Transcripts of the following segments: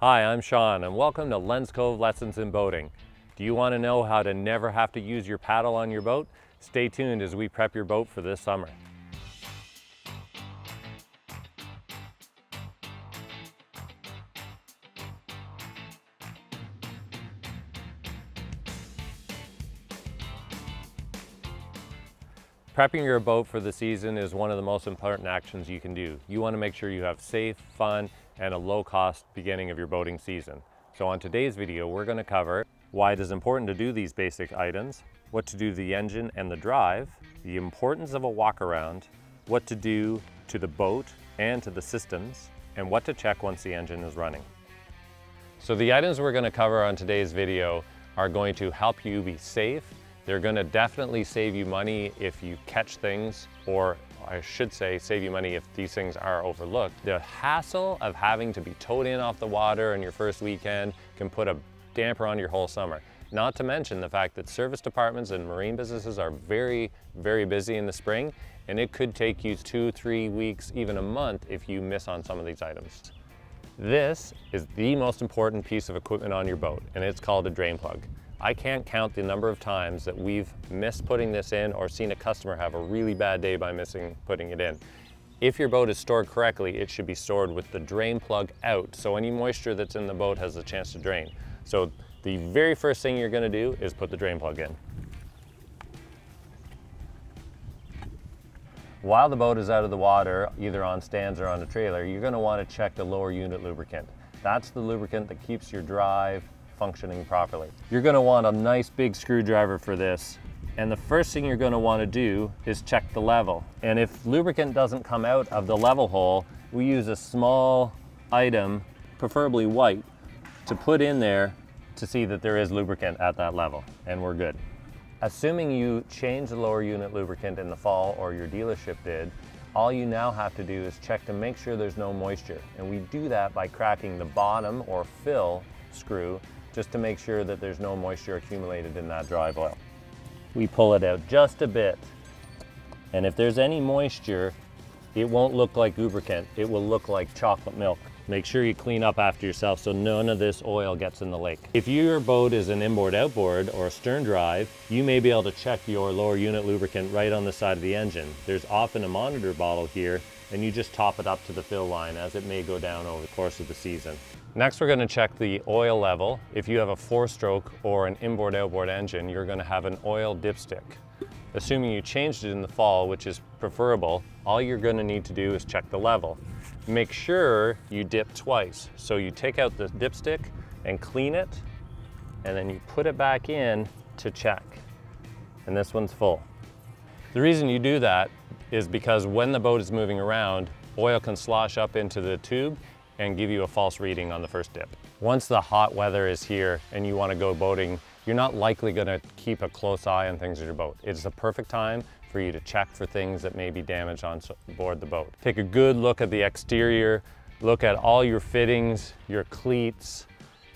Hi, I'm Sean and welcome to Len's Cove Lessons in Boating. Do you want to know how to never have to use your paddle on your boat? Stay tuned as we prep your boat for this summer. Prepping your boat for the season is one of the most important actions you can do. You want to make sure you have safe, fun, and a low cost beginning of your boating season. So on today's video, we're going to cover why it is important to do these basic items, what to do to the engine and the drive, the importance of a walk around, what to do to the boat and to the systems, and what to check once the engine is running. So the items we're going to cover on today's video are going to help you be safe they're gonna definitely save you money if you catch things, or I should say save you money if these things are overlooked. The hassle of having to be towed in off the water in your first weekend can put a damper on your whole summer. Not to mention the fact that service departments and marine businesses are very, very busy in the spring, and it could take you two, three weeks, even a month if you miss on some of these items. This is the most important piece of equipment on your boat, and it's called a drain plug. I can't count the number of times that we've missed putting this in or seen a customer have a really bad day by missing putting it in. If your boat is stored correctly, it should be stored with the drain plug out, so any moisture that's in the boat has a chance to drain. So the very first thing you're gonna do is put the drain plug in. While the boat is out of the water, either on stands or on a trailer, you're gonna to want to check the lower unit lubricant. That's the lubricant that keeps your drive functioning properly. You're gonna want a nice big screwdriver for this. And the first thing you're gonna wanna do is check the level. And if lubricant doesn't come out of the level hole, we use a small item, preferably white, to put in there to see that there is lubricant at that level, and we're good. Assuming you change the lower unit lubricant in the fall or your dealership did, all you now have to do is check to make sure there's no moisture. And we do that by cracking the bottom or fill screw just to make sure that there's no moisture accumulated in that drive oil. We pull it out just a bit. And if there's any moisture, it won't look like lubricant. It will look like chocolate milk. Make sure you clean up after yourself so none of this oil gets in the lake. If your boat is an inboard outboard or a stern drive, you may be able to check your lower unit lubricant right on the side of the engine. There's often a monitor bottle here and you just top it up to the fill line as it may go down over the course of the season. Next, we're gonna check the oil level. If you have a four stroke or an inboard outboard engine, you're gonna have an oil dipstick. Assuming you changed it in the fall, which is preferable, all you're gonna need to do is check the level. Make sure you dip twice. So you take out the dipstick and clean it, and then you put it back in to check. And this one's full. The reason you do that is because when the boat is moving around, oil can slosh up into the tube and give you a false reading on the first dip. Once the hot weather is here and you want to go boating, you're not likely going to keep a close eye on things in your boat. It's the perfect time for you to check for things that may be damaged on board the boat. Take a good look at the exterior, look at all your fittings, your cleats,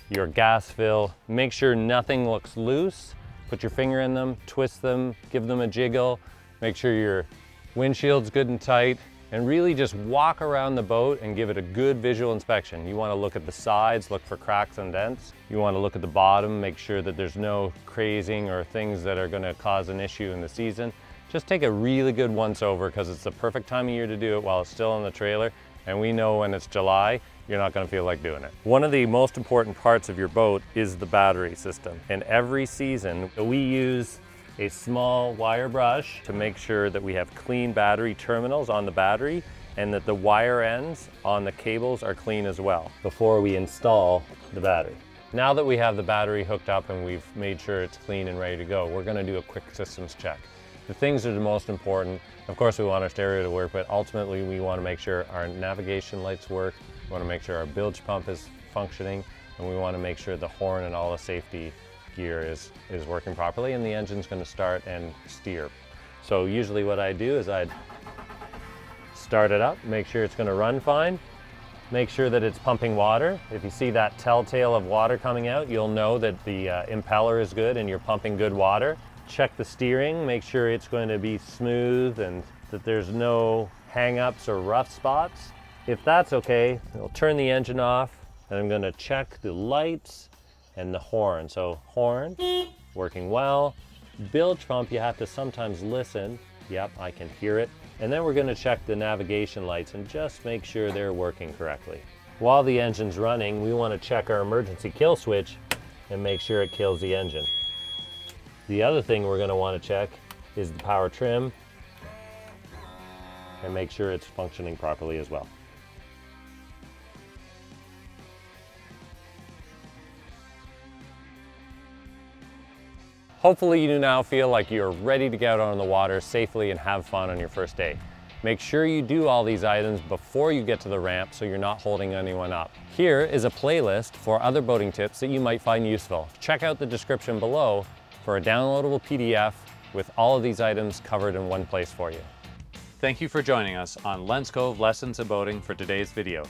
your gas fill. Make sure nothing looks loose. Put your finger in them, twist them, give them a jiggle. Make sure your windshield's good and tight and really just walk around the boat and give it a good visual inspection. You wanna look at the sides, look for cracks and dents. You wanna look at the bottom, make sure that there's no crazing or things that are gonna cause an issue in the season. Just take a really good once over because it's the perfect time of year to do it while it's still in the trailer. And we know when it's July, you're not gonna feel like doing it. One of the most important parts of your boat is the battery system. And every season, we use a small wire brush to make sure that we have clean battery terminals on the battery and that the wire ends on the cables are clean as well before we install the battery. Now that we have the battery hooked up and we've made sure it's clean and ready to go, we're gonna do a quick systems check. The things that are the most important, of course we want our stereo to work, but ultimately we wanna make sure our navigation lights work, we wanna make sure our bilge pump is functioning, and we wanna make sure the horn and all the safety gear is, is working properly and the engine's gonna start and steer. So usually what I do is I'd start it up, make sure it's gonna run fine, make sure that it's pumping water. If you see that telltale of water coming out, you'll know that the uh, impeller is good and you're pumping good water. Check the steering, make sure it's going to be smooth and that there's no hang-ups or rough spots. If that's okay, I'll turn the engine off, And I'm gonna check the lights and the horn. So horn, working well. Bilge pump, you have to sometimes listen. Yep, I can hear it. And then we're gonna check the navigation lights and just make sure they're working correctly. While the engine's running, we wanna check our emergency kill switch and make sure it kills the engine. The other thing we're gonna wanna check is the power trim and make sure it's functioning properly as well. Hopefully you now feel like you're ready to get out on the water safely and have fun on your first day. Make sure you do all these items before you get to the ramp so you're not holding anyone up. Here is a playlist for other boating tips that you might find useful. Check out the description below for a downloadable PDF with all of these items covered in one place for you. Thank you for joining us on Len's Cove Lessons in Boating for today's video.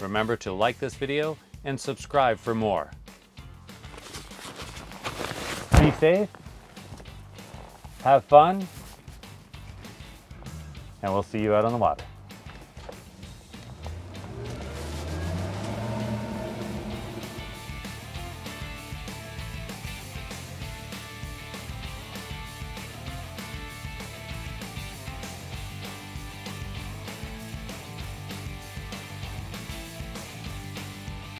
Remember to like this video and subscribe for more. Safe, have fun, and we'll see you out on the water.